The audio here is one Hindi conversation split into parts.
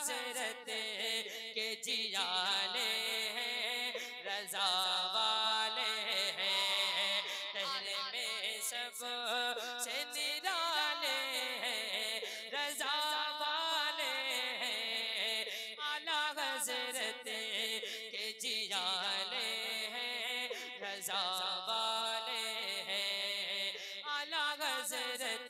हज़रत के जियाले हैं, रजा वाले हैं तहरे में सबसे निराले हैं, रजा वाले हैं आला हज़रत के जियाले हैं, रजा वाले हैं आला हज़रत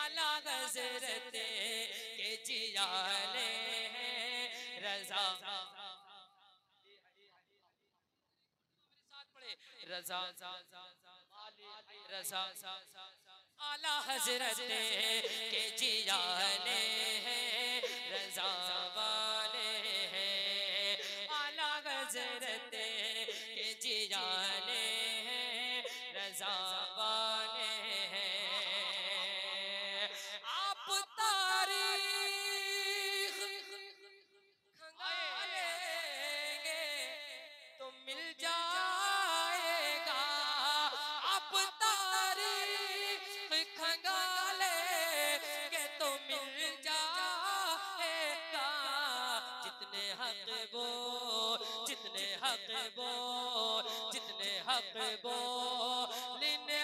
आला हज़रत के जियाले हैं। रजा। रजा। रजा। आला हज़रत के जियाले हैं। रजा वाले हैं। आला हज़रत के जियाले हैं। रजा वाले हैं। हक बो जितने हक बो लेने